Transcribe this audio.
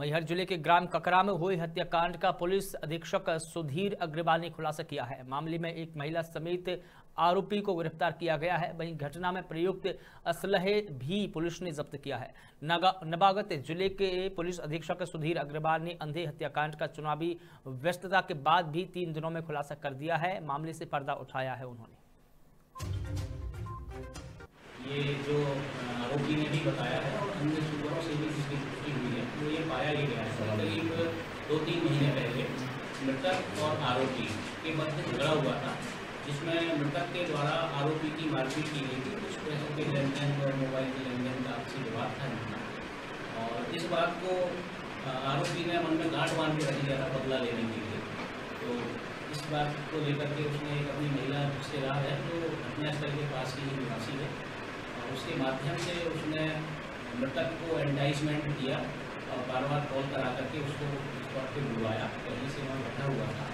मैहर ज़िले के ग्राम ककरा में हुए हत्याकांड का पुलिस अधीक्षक सुधीर अग्रवाल ने खुलासा किया है। मामले में एक महिला समेत आरोपी को गिरफ़्तार किया गया है। वहीं घटना में प्रयुक्त असलहे भी पुलिस ने जब्त किया है। नवागत ज़िले के पुलिस अधीक्षक सुधीर अग्रवाल ने अंधे हत्याकांड का चुनावी व्यस्तता के बाद भी तीन दिनों में खुलासा कर दिया है। मामले से पर्दा उठाया है उन्होंने। ये जो आरोपी ने भी बताया है, अन्य सूत्रों से भी ये पाया ही गया है करीब दो तीन महीने पहले मृतक और आरोपी के मध्य झगड़ा हुआ था, जिसमें मृतक के द्वारा आरोपी की मारपीट की गई थी। कुछ पैसों के लेन देन और मोबाइल के लेन देन का आपसी विवाद था और इस बात को आरोपी ने मन में गांठ बाँध के रख लिया था बदला लेने के लिए। तो इस बात को लेकर के उसने एक अपनी महिला रिश्तेदार है जो घटनास्थल के पास की निवासी है। और उसके माध्यम से उसने मृतक को एंडाइजमेंट दिया। और बार बार कॉल करा करके उसको स्पॉट पर बुलवाया। कहीं से वहाँ बैठा हुआ था।